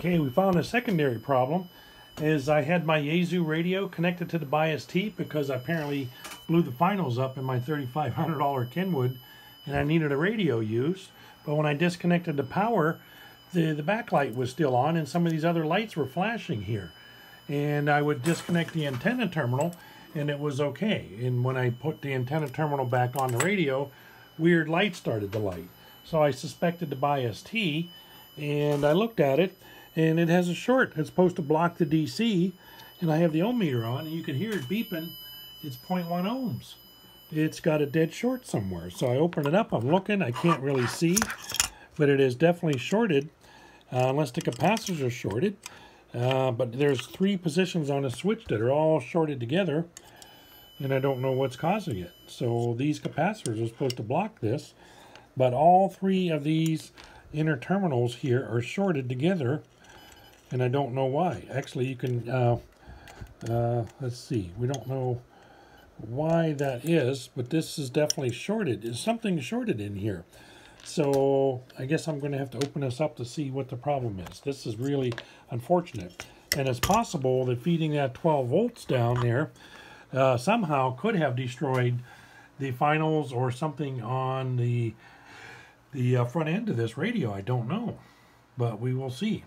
Okay, we found a secondary problem is I had my Yaesu radio connected to the bias T because I apparently blew the finals up in my $3,500 Kenwood and I needed a radio used. But when I disconnected the power, the, the backlight was still on and some of these other lights were flashing here. And I would disconnect the antenna terminal and it was okay. And when I put the antenna terminal back on the radio, weird lights started to light. So I suspected the bias T and I looked at it and it has a short that's supposed to block the DC and I have the ohm meter on and you can hear it beeping. It's 0.1 ohms. It's got a dead short somewhere. So I open it up I'm looking I can't really see but it is definitely shorted uh, unless the capacitors are shorted. Uh, but there's three positions on a switch that are all shorted together and I don't know what's causing it. So these capacitors are supposed to block this but all three of these inner terminals here are shorted together and I don't know why. Actually, you can, uh, uh, let's see, we don't know why that is, but this is definitely shorted. Is something shorted in here? So I guess I'm going to have to open this up to see what the problem is. This is really unfortunate. And it's possible that feeding that 12 volts down there uh, somehow could have destroyed the finals or something on the the uh, front end of this radio. I don't know, but we will see.